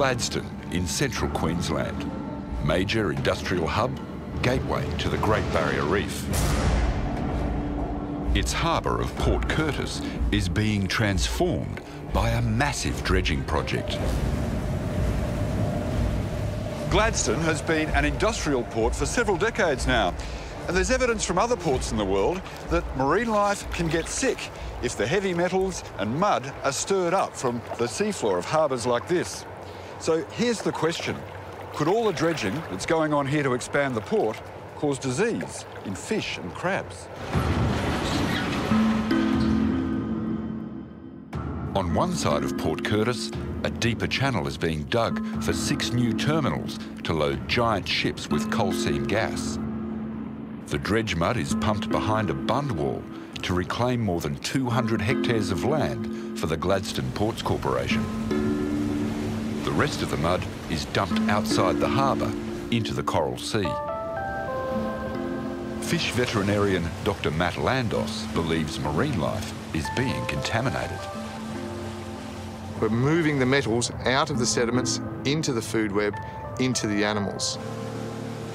Gladstone in central Queensland. Major industrial hub, gateway to the Great Barrier Reef. Its harbour of Port Curtis is being transformed by a massive dredging project. Gladstone has been an industrial port for several decades now. And there's evidence from other ports in the world that marine life can get sick if the heavy metals and mud are stirred up from the seafloor of harbours like this. So here's the question. Could all the dredging that's going on here to expand the port cause disease in fish and crabs? On one side of Port Curtis, a deeper channel is being dug for six new terminals to load giant ships with coal seam gas. The dredge mud is pumped behind a bund wall to reclaim more than 200 hectares of land for the Gladstone Ports Corporation. The rest of the mud is dumped outside the harbour into the Coral Sea. Fish veterinarian Dr Matt Landos believes marine life is being contaminated. We're moving the metals out of the sediments into the food web, into the animals.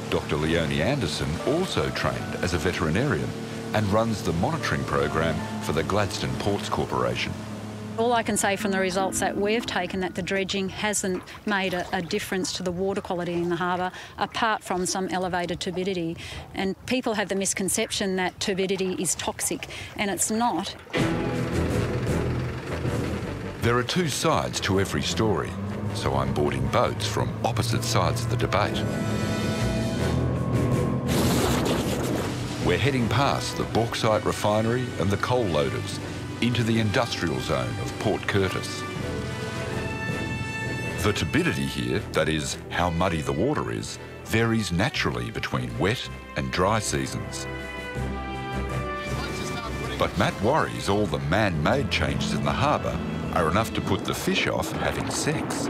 Dr Leonie Anderson also trained as a veterinarian and runs the monitoring program for the Gladstone Ports Corporation. All I can say from the results that we've taken that the dredging hasn't made a, a, difference to the water quality in the harbour apart from some elevated turbidity. And people have the misconception that turbidity is toxic and it's not. There are two sides to every story, so I'm boarding boats from opposite sides of the debate. We're heading past the bauxite refinery and the coal loaders into the industrial zone of Port Curtis. The turbidity here, that is, how muddy the water is, varies naturally between wet and dry seasons. But Matt worries all the man-made changes in the harbour are enough to put the fish off having sex.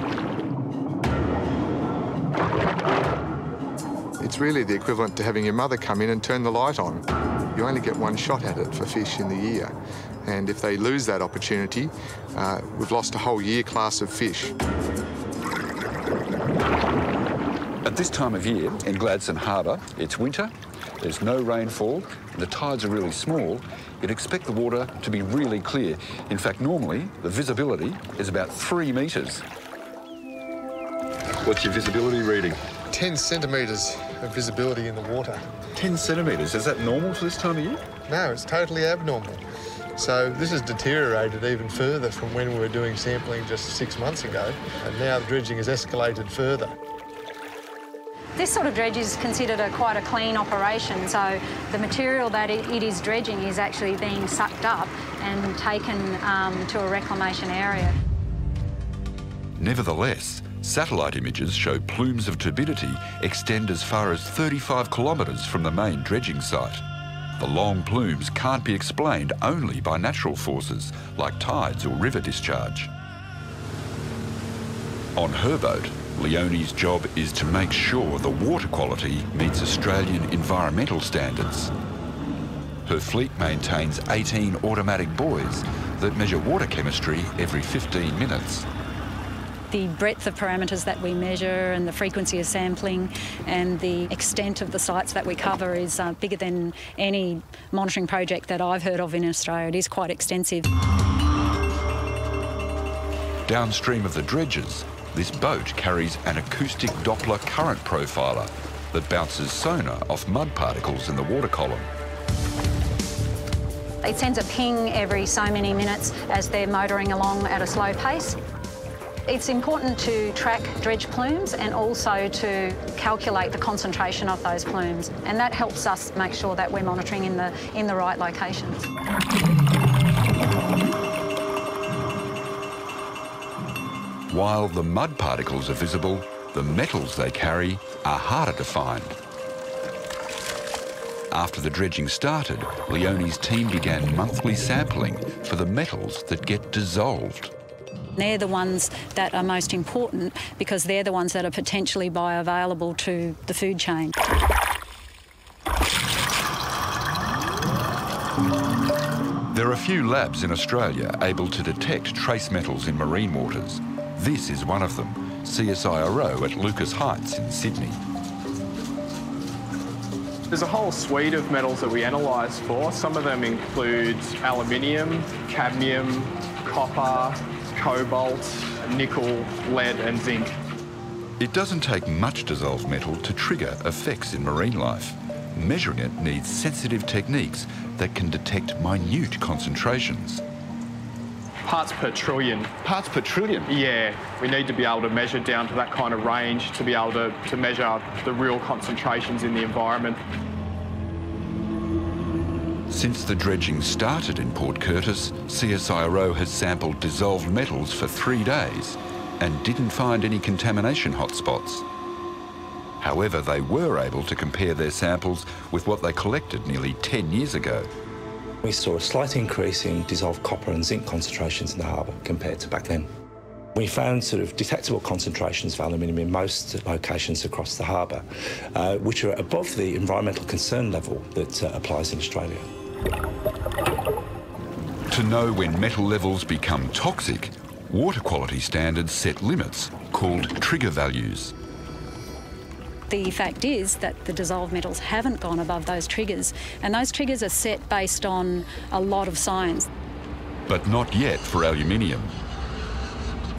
It's really the equivalent to having your mother come in and turn the light on. You only get one shot at it for fish in the year. And if they lose that opportunity, uh, we've lost a whole year class of fish. At this time of year in Gladstone Harbour, it's winter, there's no rainfall, and the tides are really small, you'd expect the water to be really clear. In fact, normally, the visibility is about three metres. What's your visibility reading? 10 centimetres of visibility in the water. 10 centimetres, is that normal for this time of year? No, it's totally abnormal. So this has deteriorated even further from when we were doing sampling just six months ago, and now the dredging has escalated further. This sort of dredge is considered a quite a clean operation, so the material that it, it is dredging is actually being sucked up and taken um, to a reclamation area. Nevertheless, satellite images show plumes of turbidity extend as far as 35 kilometres from the main dredging site. The long plumes can't be explained only by natural forces like tides or river discharge. On her boat, Leonie's job is to make sure the water quality meets Australian environmental standards. Her fleet maintains 18 automatic buoys that measure water chemistry every 15 minutes. The breadth of parameters that we measure and the frequency of sampling and the extent of the sites that we cover is uh, bigger than any monitoring project that I've heard of in Australia. It is quite extensive. Downstream of the dredges, this boat carries an acoustic Doppler current profiler that bounces sonar off mud particles in the water column. It sends a ping every so many minutes as they're motoring along at a slow pace. It's important to track dredge plumes and also to calculate the concentration of those plumes. And that helps us make sure that we're monitoring in the, in the right locations. While the mud particles are visible, the metals they carry are harder to find. After the dredging started, Leonie's team began monthly sampling for the metals that get dissolved. They're the ones that are most important because they're the ones that are potentially bioavailable to the food chain. There are a few labs in Australia able to detect trace metals in marine waters. This is one of them, CSIRO at Lucas Heights in Sydney. There's a whole suite of metals that we analyse for. Some of them include aluminium, cadmium, copper, cobalt, nickel, lead and zinc. It doesn't take much dissolved metal to trigger effects in marine life. Measuring it needs sensitive techniques that can detect minute concentrations. Parts per trillion. Parts per trillion? Yeah, we need to be able to measure down to that kind of range to be able to, to measure the real concentrations in the environment. Since the dredging started in Port Curtis, CSIRO has sampled dissolved metals for three days and didn't find any contamination hotspots. However, they were able to compare their samples with what they collected nearly 10 years ago. We saw a slight increase in dissolved copper and zinc concentrations in the harbour compared to back then. We found sort of detectable concentrations of aluminium in most locations across the harbour, uh, which are above the environmental concern level that uh, applies in Australia. To know when metal levels become toxic, water quality standards set limits called trigger values. The fact is that the dissolved metals haven't gone above those triggers, and those triggers are set based on a lot of science. But not yet for aluminium.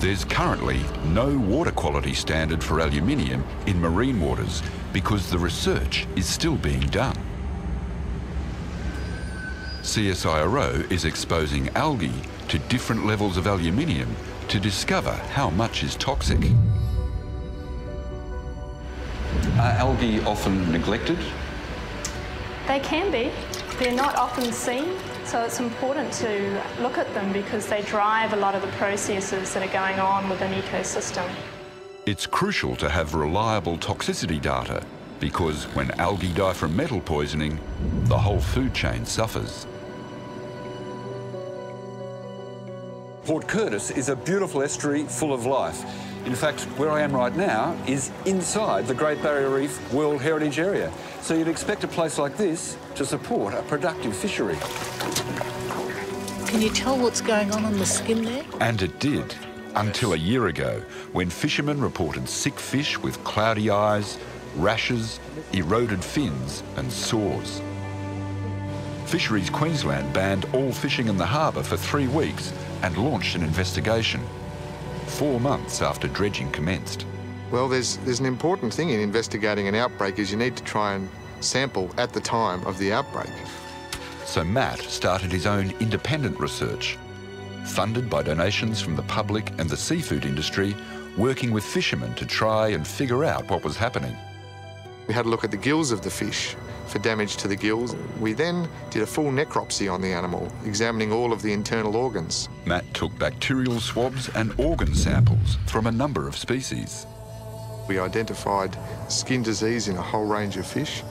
There's currently no water quality standard for aluminium in marine waters because the research is still being done. CSIRO is exposing algae to different levels of aluminium to discover how much is toxic. Are algae often neglected? They can be. They're not often seen, so it's important to look at them because they drive a lot of the processes that are going on with an ecosystem. It's crucial to have reliable toxicity data because when algae die from metal poisoning, the whole food chain suffers. Port Curtis is a beautiful estuary full of life. In fact, where I am right now is inside the Great Barrier Reef World Heritage Area. So you'd expect a place like this to support a productive fishery. Can you tell what's going on on the skin there? And it did, until a year ago, when fishermen reported sick fish with cloudy eyes, rashes, eroded fins and sores. Fisheries Queensland banned all fishing in the harbour for three weeks and launched an investigation. Four months after dredging commenced. Well, there's, there's an important thing in investigating an outbreak is you need to try and sample at the time of the outbreak. So Matt started his own independent research, funded by donations from the public and the seafood industry, working with fishermen to try and figure out what was happening. We had a look at the gills of the fish for damage to the gills. We then did a full necropsy on the animal, examining all of the internal organs. Matt took bacterial swabs and organ samples from a number of species. We identified skin disease in a whole range of fish.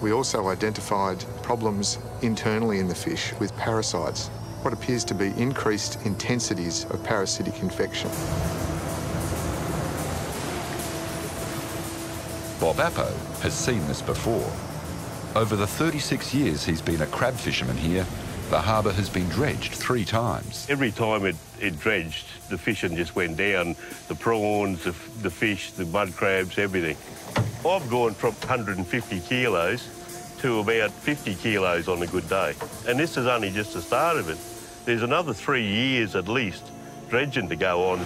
We also identified problems internally in the fish with parasites, what appears to be increased intensities of parasitic infection. Bob Appo has seen this before. Over the 36 years he's been a crab fisherman here, the harbour has been dredged three times. Every time it, it dredged, the fishing just went down. The prawns, the, the fish, the mud crabs, everything. I've gone from 150 kilos to about 50 kilos on a good day. And this is only just the start of it. There's another three years at least dredging to go on.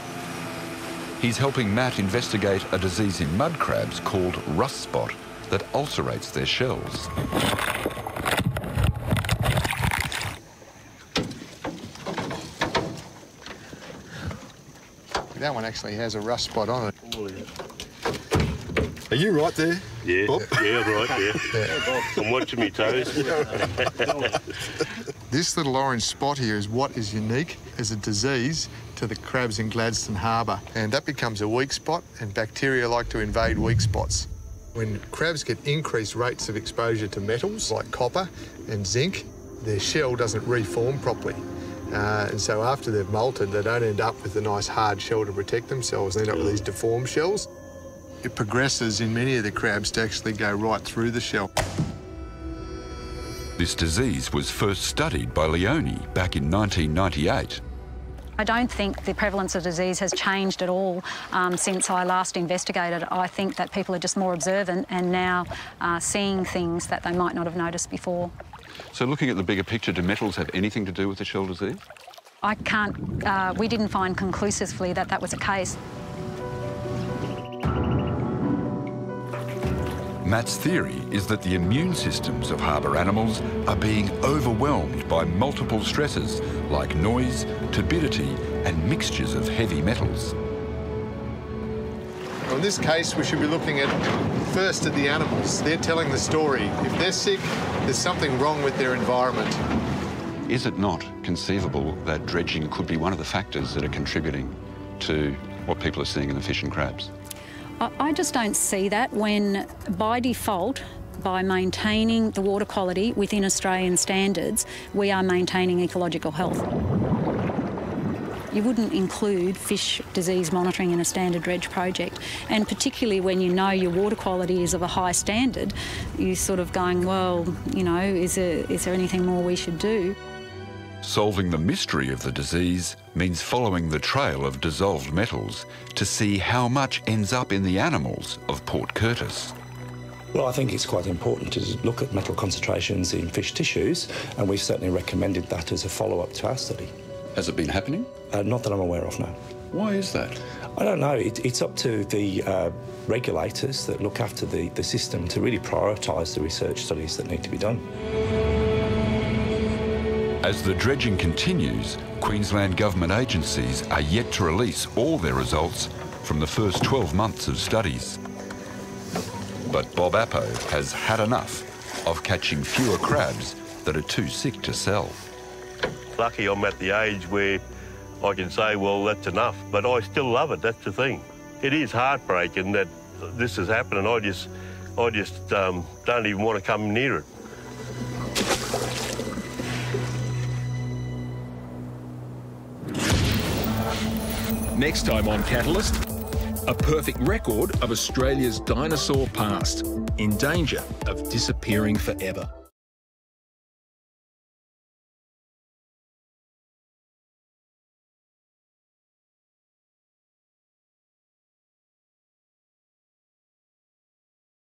He's helping Matt investigate a disease in mud crabs called rust spot that ulcerates their shells. That one actually has a rust spot on it. Oh, Are you right there? Yeah, Bob? yeah, right, yeah. I'm watching me toes. This little orange spot here is what is unique as a disease to the crabs in Gladstone Harbour. And that becomes a weak spot, and bacteria like to invade weak spots. When crabs get increased rates of exposure to metals like copper and zinc, their shell doesn't reform properly. Uh, and so after they've molted, they don't end up with a nice hard shell to protect themselves. They end up with these deformed shells. It progresses in many of the crabs to actually go right through the shell. This disease was first studied by Leonie back in 1998. I don't think the prevalence of disease has changed at all um, since I last investigated. I think that people are just more observant and now uh, seeing things that they might not have noticed before. So looking at the bigger picture, do metals have anything to do with the shell disease? I can't, uh, we didn't find conclusively that that was the case. Matt's theory is that the immune systems of harbour animals are being overwhelmed by multiple stresses like noise, turbidity and mixtures of heavy metals. In this case, we should be looking at first at the animals. They're telling the story. If they're sick, there's something wrong with their environment. Is it not conceivable that dredging could be one of the factors that are contributing to what people are seeing in the fish and crabs? I just don't see that when, by default, by maintaining the water quality within Australian standards, we are maintaining ecological health. You wouldn't include fish disease monitoring in a standard dredge project, and particularly when you know your water quality is of a high standard, you're sort of going, well, you know, is there, is there anything more we should do? Solving the mystery of the disease means following the trail of dissolved metals to see how much ends up in the animals of Port Curtis. Well, I think it's quite important to look at metal concentrations in fish tissues, and we've certainly recommended that as a follow-up to our study. Has it been happening? Uh, not that I'm aware of, no. Why is that? I don't know. It, it's up to the uh, regulators that look after the, the system to really prioritise the research studies that need to be done. As the dredging continues, Queensland government agencies are yet to release all their results from the first 12 months of studies. But Bob Appo has had enough of catching fewer crabs that are too sick to sell. Lucky I'm at the age where I can say, well, that's enough, but I still love it, that's the thing. It is heartbreaking that this has happened and I just, I just um, don't even want to come near it. Next time on Catalyst, a perfect record of Australia's dinosaur past in danger of disappearing forever.